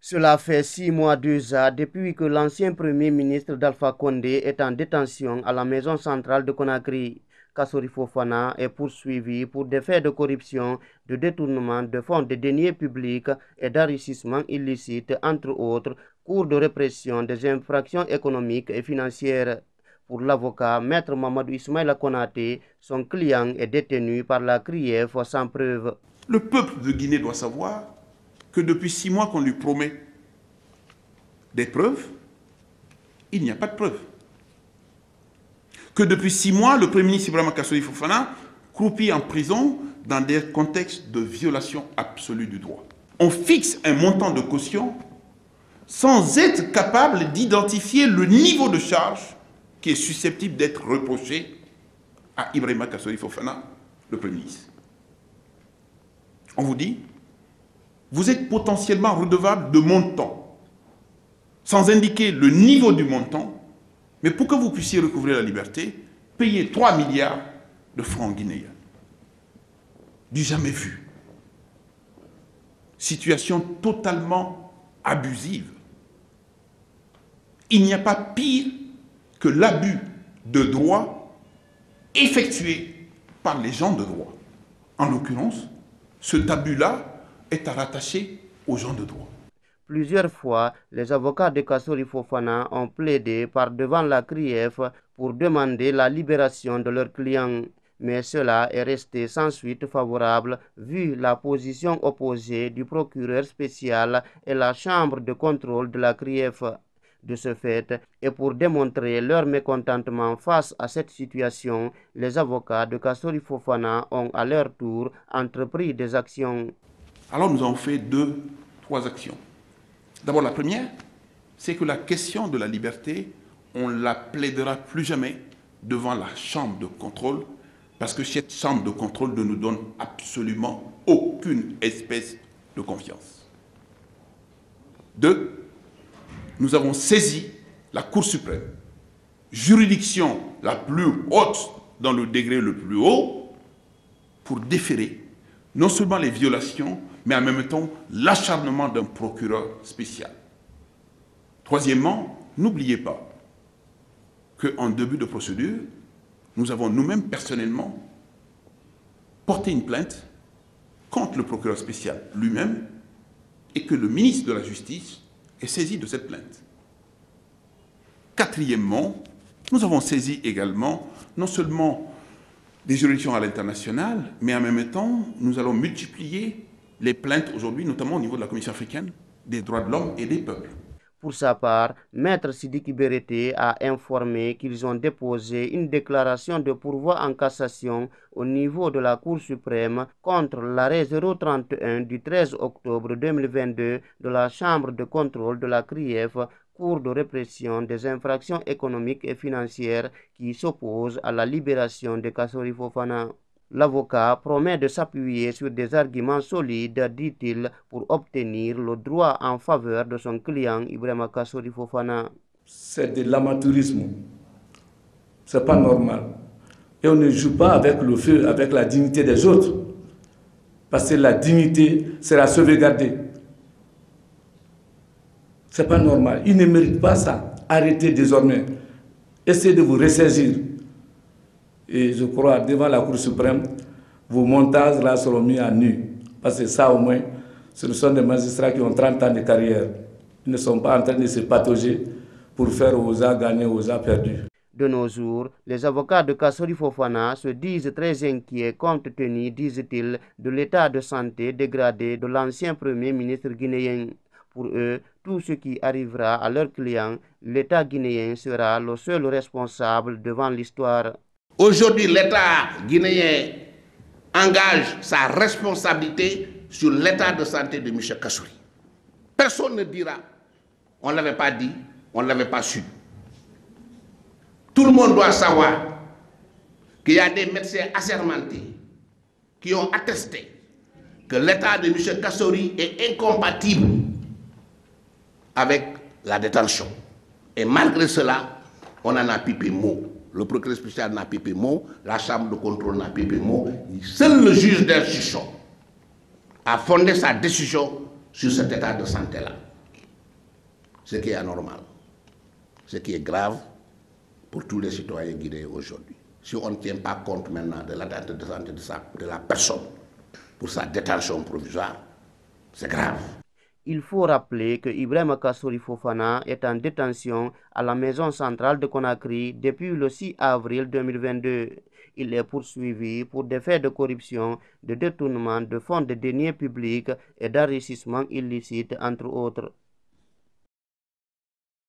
Cela fait six mois déjà depuis que l'ancien premier ministre d'Alpha Condé est en détention à la maison centrale de Conakry. Kassori Fofana est poursuivi pour des faits de corruption, de détournement de fonds de deniers publics et d'enrichissement illicite, entre autres, cours de répression des infractions économiques et financières. Pour l'avocat Maître Mamadou Ismaïla Konate, son client est détenu par la CRIEF sans preuve. Le peuple de Guinée doit savoir que depuis six mois qu'on lui promet des preuves, il n'y a pas de preuves. Que depuis six mois, le Premier ministre Ibrahim Kassoui Fofana croupit en prison dans des contextes de violation absolue du droit. On fixe un montant de caution sans être capable d'identifier le niveau de charge qui est susceptible d'être reproché à Ibrahim Kassoui Fofana, le Premier ministre. On vous dit, vous êtes potentiellement redevable de montant, sans indiquer le niveau du montant, mais pour que vous puissiez recouvrir la liberté, payez 3 milliards de francs guinéens. Du jamais vu. Situation totalement abusive. Il n'y a pas pire que l'abus de droit effectué par les gens de droit. En l'occurrence, ce abus-là est à rattacher aux gens de droit. Plusieurs fois, les avocats de Kassori Fofana ont plaidé par devant la CRIEF pour demander la libération de leurs clients. Mais cela est resté sans suite favorable vu la position opposée du procureur spécial et la chambre de contrôle de la CRIEF. De ce fait, et pour démontrer leur mécontentement face à cette situation, les avocats de Kassori Fofana ont à leur tour entrepris des actions. Alors nous avons fait deux, trois actions. D'abord la première, c'est que la question de la liberté, on la plaidera plus jamais devant la chambre de contrôle, parce que cette chambre de contrôle ne nous donne absolument aucune espèce de confiance. Deux, nous avons saisi la Cour suprême, juridiction la plus haute dans le degré le plus haut, pour déférer non seulement les violations, mais en même temps l'acharnement d'un procureur spécial. Troisièmement, n'oubliez pas qu'en début de procédure, nous avons nous-mêmes personnellement porté une plainte contre le procureur spécial lui-même et que le ministre de la Justice est saisi de cette plainte. Quatrièmement, nous avons saisi également non seulement des juridictions à l'international, mais en même temps, nous allons multiplier les plaintes aujourd'hui, notamment au niveau de la Commission africaine des droits de l'homme et des peuples. Pour sa part, Maître Sidiki Berete a informé qu'ils ont déposé une déclaration de pourvoi en cassation au niveau de la Cour suprême contre l'arrêt 031 du 13 octobre 2022 de la Chambre de contrôle de la CRIEF Cour de répression des infractions économiques et financières qui s'oppose à la libération de Kassori Fofana. L'avocat promet de s'appuyer sur des arguments solides, dit-il, pour obtenir le droit en faveur de son client Ibrahima Kassori Fofana. C'est de l'amateurisme. C'est pas normal. Et on ne joue pas avec le feu, avec la dignité des autres. Parce que la dignité sera sauvegardée. C'est pas normal. Il ne mérite pas ça. Arrêtez désormais. Essayez de vous ressaisir. Et je crois, devant la Cour suprême, vos montages là seront mis à nu. Parce que ça, au moins, ce sont des magistrats qui ont 30 ans de carrière. Ils ne sont pas en train de se patauger pour faire aux gens gagner, aux gens perdus. De nos jours, les avocats de Kassori Fofana se disent très inquiets compte tenu, disent-ils, de l'état de santé dégradé de l'ancien premier ministre guinéen. Pour eux, tout ce qui arrivera à leurs clients, l'État guinéen sera le seul responsable devant l'histoire. Aujourd'hui, l'État guinéen engage sa responsabilité sur l'état de santé de M. Kassouri. Personne ne dira, on ne l'avait pas dit, on ne l'avait pas su. Tout le monde doit savoir qu'il y a des médecins assermentés qui ont attesté que l'état de M. Kassouri est incompatible avec la détention. Et malgré cela, on en a pipé mot. Le procureur spécial n'a pipé mot, la chambre de contrôle n'a pipé mot. Seul le juge d'instruction a fondé sa décision sur cet état de santé-là. ce qui est anormal, ce qui est grave pour tous les citoyens guinéens aujourd'hui. Si on ne tient pas compte maintenant de l'atteinte de santé de, sa, de la personne pour sa détention provisoire, c'est grave. Il faut rappeler que Ibrahim Kassouri Fofana est en détention à la maison centrale de Conakry depuis le 6 avril 2022. Il est poursuivi pour des faits de corruption, de détournement de fonds de deniers publics et d'enrichissement illicite, entre autres.